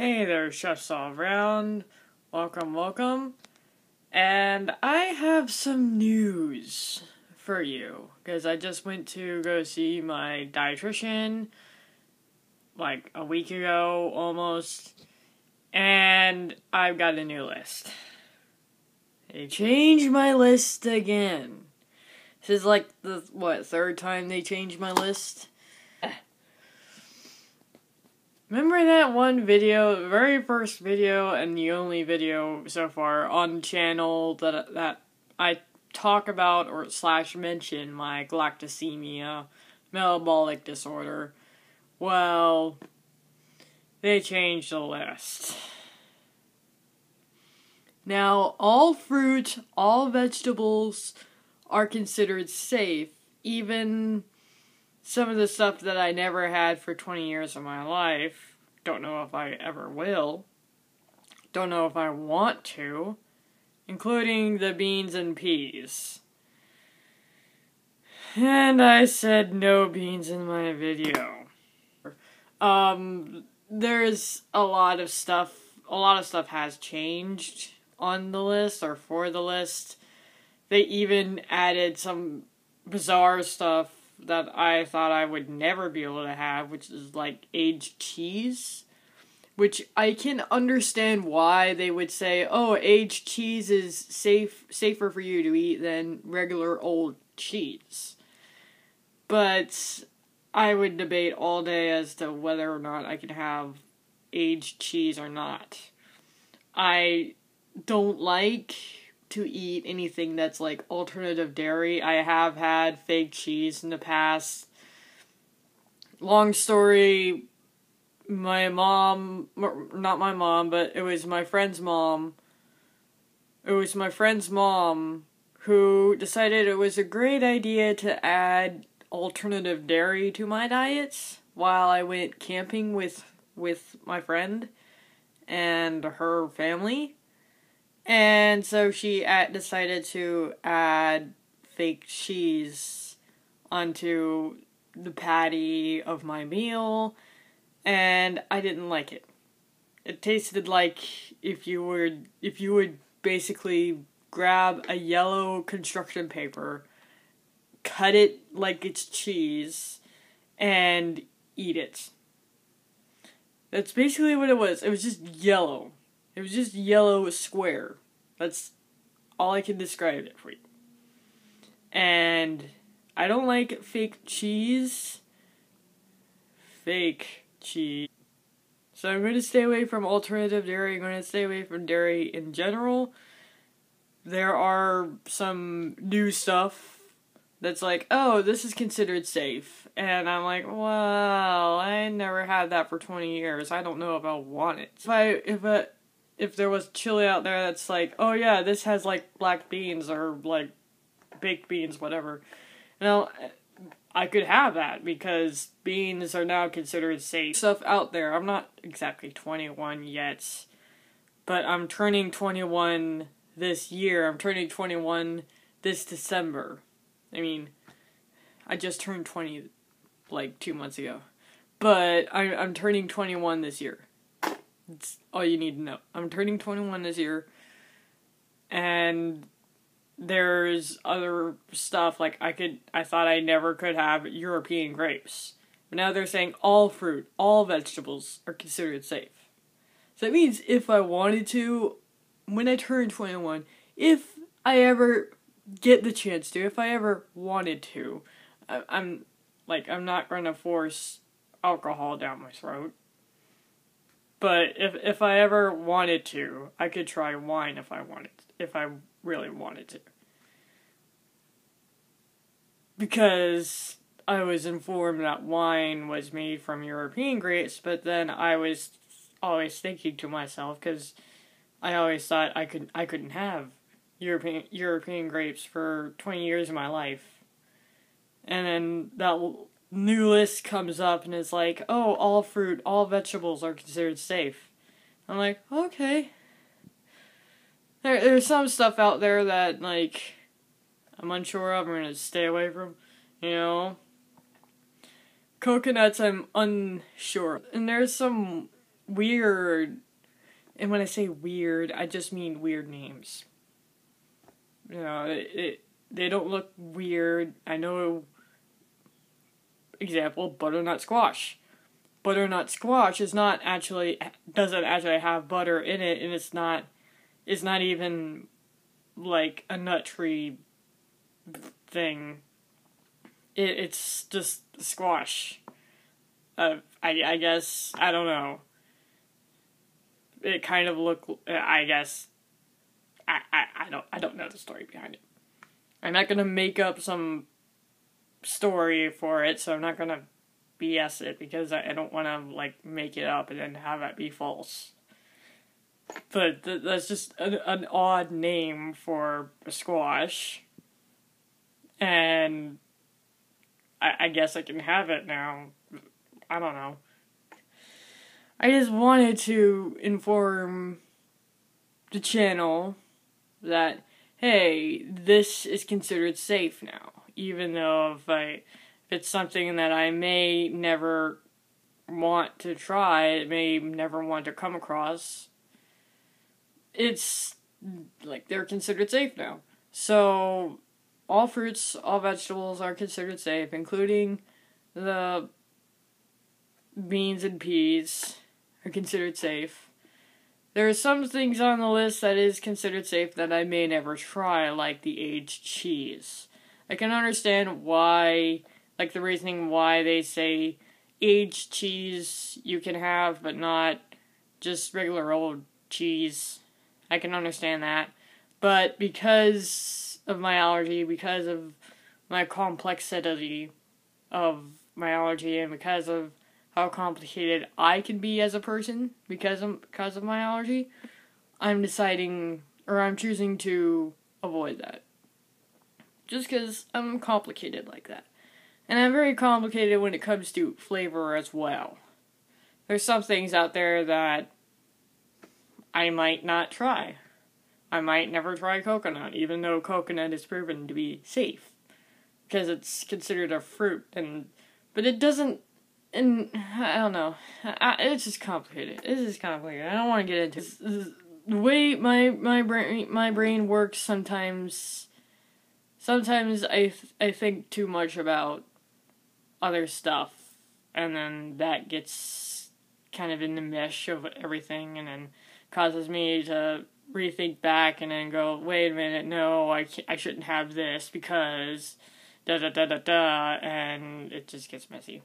Hey there, chefs all around. Welcome, welcome. And I have some news for you because I just went to go see my dietitian like a week ago almost, and I've got a new list. They changed my list again. This is like the what third time they changed my list. Remember that one video, the very first video and the only video so far on channel that that I talk about or slash mention my galactosemia metabolic disorder. Well, they changed the list. Now, all fruit, all vegetables are considered safe, even some of the stuff that I never had for 20 years of my life. Don't know if I ever will. Don't know if I want to. Including the beans and peas. And I said no beans in my video. Um, there's a lot of stuff, a lot of stuff has changed on the list or for the list. They even added some bizarre stuff that I thought I would never be able to have, which is like aged cheese. Which I can understand why they would say, "Oh, aged cheese is safe safer for you to eat than regular old cheese." But I would debate all day as to whether or not I can have aged cheese or not. I don't like to eat anything that's like alternative dairy. I have had fake cheese in the past. Long story, my mom, not my mom, but it was my friend's mom. It was my friend's mom who decided it was a great idea to add alternative dairy to my diets while I went camping with with my friend and her family and so she at, decided to add fake cheese onto the patty of my meal, and I didn't like it. It tasted like if you would if you would basically grab a yellow construction paper, cut it like it's cheese, and eat it. That's basically what it was. It was just yellow. It was just yellow square. That's all I can describe it for you. And I don't like fake cheese. Fake cheese. So I'm going to stay away from alternative dairy. I'm going to stay away from dairy in general. There are some new stuff that's like, oh, this is considered safe. And I'm like, well, I never had that for 20 years. I don't know if I'll want it. If I, if I, if there was chili out there that's like, oh yeah, this has like black beans or like baked beans, whatever. Know, I could have that because beans are now considered safe. Stuff out there. I'm not exactly 21 yet, but I'm turning 21 this year. I'm turning 21 this December. I mean, I just turned 20 like two months ago, but I, I'm turning 21 this year. That's all you need to know. I'm turning 21 this year, and there's other stuff like I could. I thought I never could have European grapes, but now they're saying all fruit, all vegetables are considered safe. So that means if I wanted to, when I turn 21, if I ever get the chance to, if I ever wanted to, I, I'm like I'm not going to force alcohol down my throat. But if if I ever wanted to, I could try wine if I wanted if I really wanted to. Because I was informed that wine was made from European grapes, but then I was always thinking to myself cuz I always thought I could I couldn't have European European grapes for 20 years of my life. And then that new list comes up and it's like, oh, all fruit, all vegetables are considered safe. I'm like, okay. There, there's some stuff out there that, like, I'm unsure of, I'm gonna stay away from, you know. Coconuts, I'm unsure. And there's some weird. And when I say weird, I just mean weird names. You know, it, it they don't look weird. I know. Example: butternut squash. Butternut squash is not actually doesn't actually have butter in it, and it's not. It's not even like a nut tree thing. It, it's just squash. Uh, I I guess I don't know. It kind of looked. I guess. I, I, I don't I don't know the story behind it. I'm not gonna make up some story for it, so I'm not gonna BS it because I, I don't want to like make it up and then have it be false. But th- that's just an, an odd name for a squash, and I, I guess I can have it now. I don't know. I just wanted to inform the channel that hey, this is considered safe now, even though if I if it's something that I may never want to try, may never want to come across. It's like they're considered safe now. So all fruits, all vegetables are considered safe, including the beans and peas are considered safe. There are some things on the list that is considered safe that I may never try, like the aged cheese. I can understand why, like the reasoning why they say aged cheese you can have, but not just regular old cheese. I can understand that. But because of my allergy, because of my complexity of my allergy, and because of how complicated I can be as a person because of because of my allergy, I'm deciding or I'm choosing to avoid that. Just because I'm complicated like that. And I'm very complicated when it comes to flavor as well. There's some things out there that I might not try. I might never try coconut, even though coconut is proven to be safe. Because it's considered a fruit and but it doesn't and I don't know. I, it's just complicated. It's just complicated. I don't want to get into it. the way my my brain my brain works. Sometimes, sometimes I I think too much about other stuff, and then that gets kind of in the mesh of everything, and then causes me to rethink back and then go, wait a minute, no, I I shouldn't have this because da da da da da, and it just gets messy.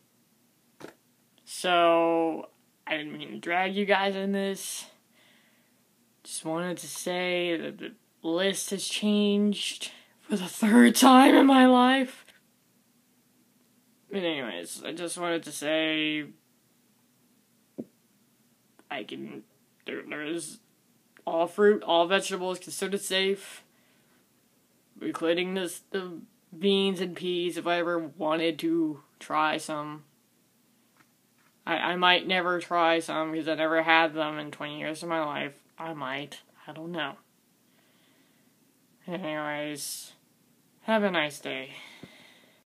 So, I didn't mean to drag you guys in this. Just wanted to say that the list has changed for the third time in my life. But, anyways, I just wanted to say I can. There, there is all fruit, all vegetables considered safe, including this, the beans and peas if I ever wanted to try some. I, I might never try some because I never had them in 20 years of my life. I might. I don't know. Anyways, have a nice day.